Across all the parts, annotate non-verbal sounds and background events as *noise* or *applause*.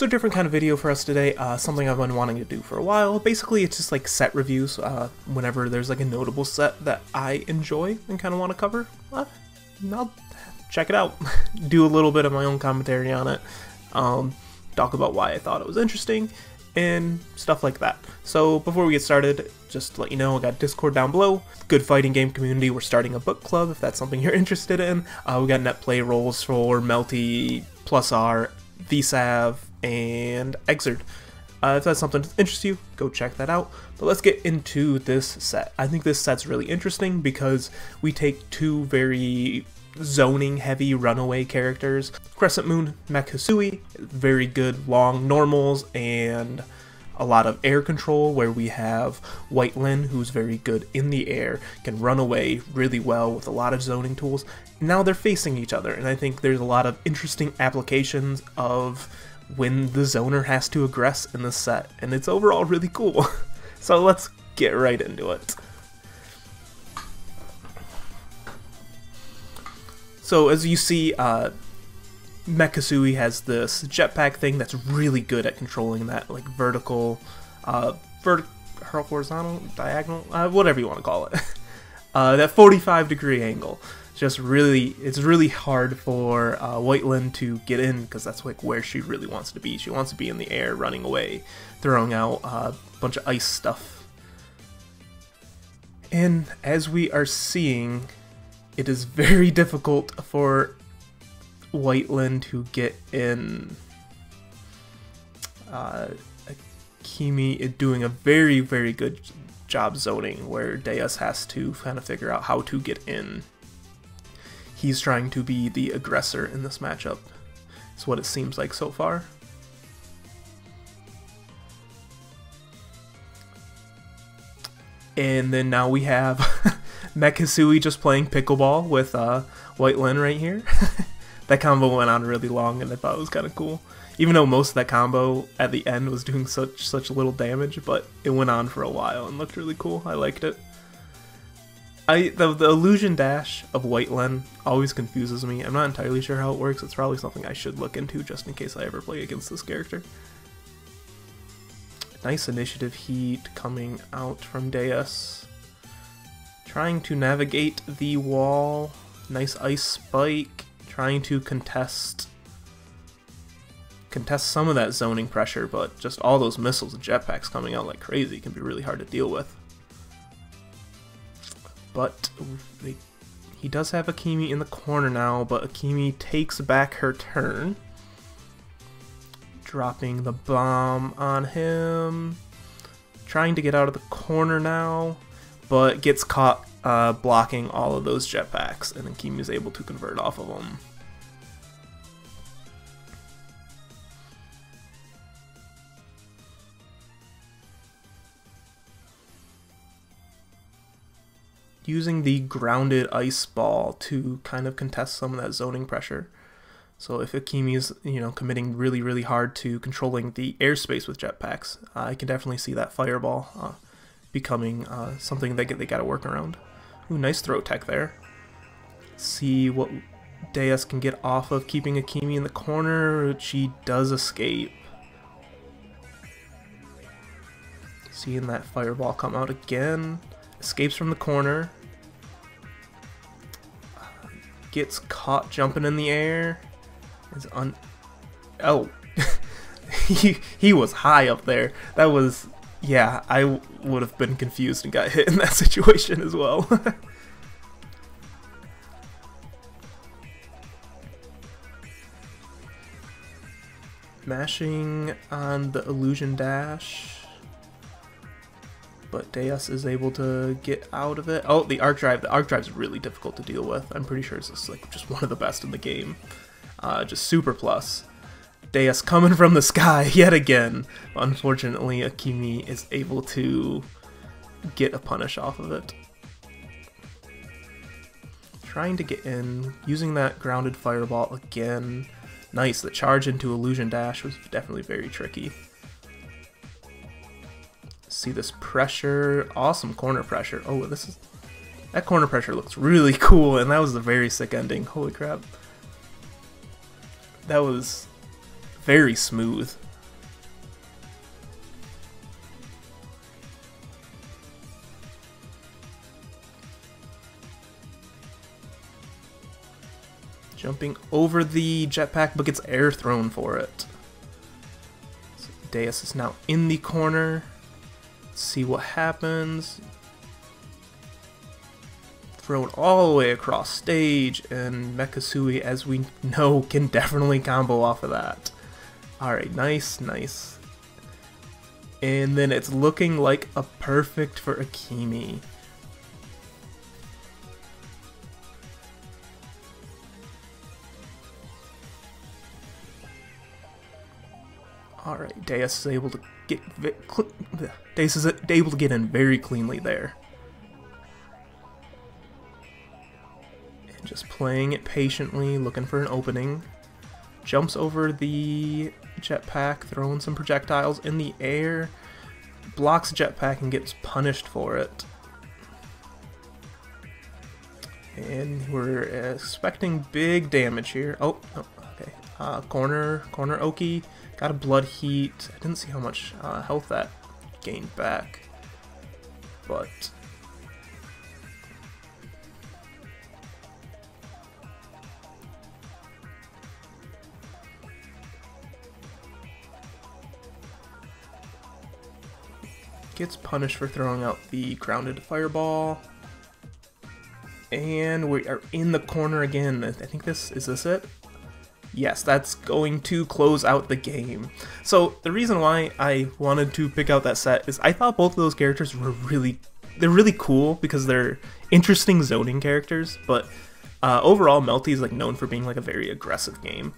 So different kind of video for us today, uh, something I've been wanting to do for a while. Basically, it's just like set reviews, uh, whenever there's like a notable set that I enjoy and kind of want to cover, uh, I'll check it out. *laughs* do a little bit of my own commentary on it, um, talk about why I thought it was interesting, and stuff like that. So before we get started, just let you know, I got Discord down below. Good fighting game community. We're starting a book club if that's something *laughs* you're interested in. Uh, we got net play roles for Melty, Plus R, VSAV, and Exerd. Uh, if that's something that interests you, go check that out. But let's get into this set. I think this set's really interesting because we take two very zoning heavy runaway characters. Crescent Moon Hisui, very good long normals and a lot of air control where we have White Len who's very good in the air, can run away really well with a lot of zoning tools. Now they're facing each other and I think there's a lot of interesting applications of when the zoner has to aggress in this set and it's overall really cool. *laughs* so let's get right into it. So as you see, uh, Mech Hisui has this jetpack thing that's really good at controlling that like vertical, uh, vert horizontal, diagonal, uh, whatever you want to call it. *laughs* uh, that 45 degree angle. Just really, it's really hard for uh, White Len to get in because that's like where she really wants to be. She wants to be in the air, running away, throwing out uh, a bunch of ice stuff. And as we are seeing, it is very *laughs* difficult for White Len to get in. Uh, Akimi doing a very, very good job zoning where Deus has to kind of figure out how to get in. He's trying to be the aggressor in this matchup, is what it seems like so far. And then now we have *laughs* Mech Hisui just playing pickleball with uh, White Len right here. *laughs* that combo went on really long and I thought it was kind of cool. Even though most of that combo at the end was doing such such little damage, but it went on for a while and looked really cool. I liked it. I the, the illusion dash of White Len always confuses me. I'm not entirely sure how it works. It's probably something I should look into just in case I ever play against this character. Nice initiative heat coming out from Deus. Trying to navigate the wall. Nice ice spike. Trying to contest contest some of that zoning pressure, but just all those missiles and jetpacks coming out like crazy can be really hard to deal with. But they, he does have Akimi in the corner now, but Akimi takes back her turn. Dropping the bomb on him. Trying to get out of the corner now, but gets caught uh, blocking all of those jetpacks, and Akimi is able to convert off of them. Using the grounded ice ball to kind of contest some of that zoning pressure. So if Akimi is, you know, committing really, really hard to controlling the airspace with jetpacks, uh, I can definitely see that fireball uh, becoming uh, something they, they gotta work around. Ooh, nice throw tech there. See what Deus can get off of keeping Akimi in the corner. She does escape. Seeing that fireball come out again. Escapes from the corner. Gets caught jumping in the air. Is un. Oh, *laughs* he he was high up there. That was yeah. I would have been confused and got *laughs* hit in that situation as well. *laughs* Mashing on the illusion dash but Deus is able to get out of it. Oh, the arc drive. The arc drive is really difficult to deal with. I'm pretty sure it's just like just one of the best in the game. Uh, just super plus. Deus coming from the sky *laughs* yet again. Unfortunately, Akimi is able to get a punish off of it. Trying to get in, using that grounded fireball again. Nice, the charge into Illusion Dash was definitely very tricky see this pressure. Awesome corner pressure. Oh, this is... That corner pressure looks really *laughs* cool, and that was a very sick ending. Holy crap. That was very smooth. Jumping over the jetpack, but gets air thrown for it. Deus is now in the corner. See what happens. Thrown all the way across stage, and Mech Hisui, as we know, *laughs* can definitely combo off of that. Alright, nice, nice. And then it's looking like a perfect for Akimi. Alright, Deus is able to get Deus is able to get in very cleanly there. And just playing it patiently, looking for an opening. Jumps over the jetpack, throwing some projectiles in the air. Blocks jetpack and gets punished for it. And we're expecting big damage here. Oh, oh. Uh, corner, corner Oki Got a blood heat. I didn't see how much uh, health that gained back. But... Gets punished for throwing out the grounded fireball. And we are in the corner again. I think this, is this it? Yes, that's going to close out the game. So the reason why I wanted to pick out that set is I thought both of those characters were really, they're really cool because they're interesting zoning characters, but uh, overall Melty is like known for being like a very aggressive game.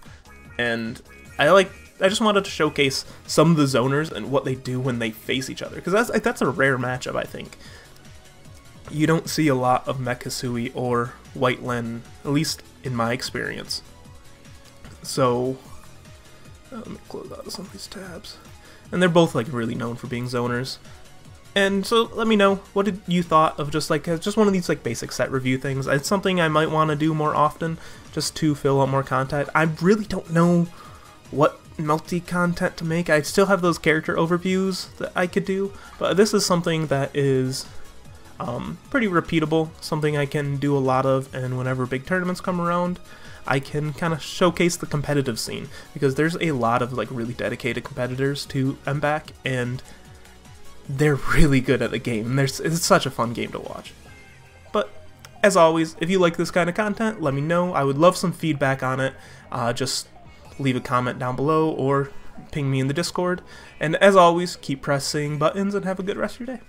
And I like, I just wanted to showcase some of the zoners and what they do when they face each other, because that's, like, that's a rare matchup, I think. You don't see a lot of Mech Hisui or White Len, at least in my experience. So, uh, let me close out some of these tabs. And they're both like really known for being zoners. And so let me know what did you thought of just like just one of these like basic set review things. It's something I might want to do more often just to fill out more content. I really don't know what Melty content to make. I still have those character overviews that I could do, but this is something that is um, pretty repeatable, something I can do a lot of, and whenever big tournaments come around, I can kind of showcase the competitive scene because there's a lot of like really dedicated competitors to MBAC and they're *laughs* really good at the game and there's it's such a fun game to watch. But as always, if you like this kind of content, let me know. I would love some feedback on it. Uh, just leave a comment down below or ping me in the Discord. And as always, keep pressing buttons and have a good rest of your day.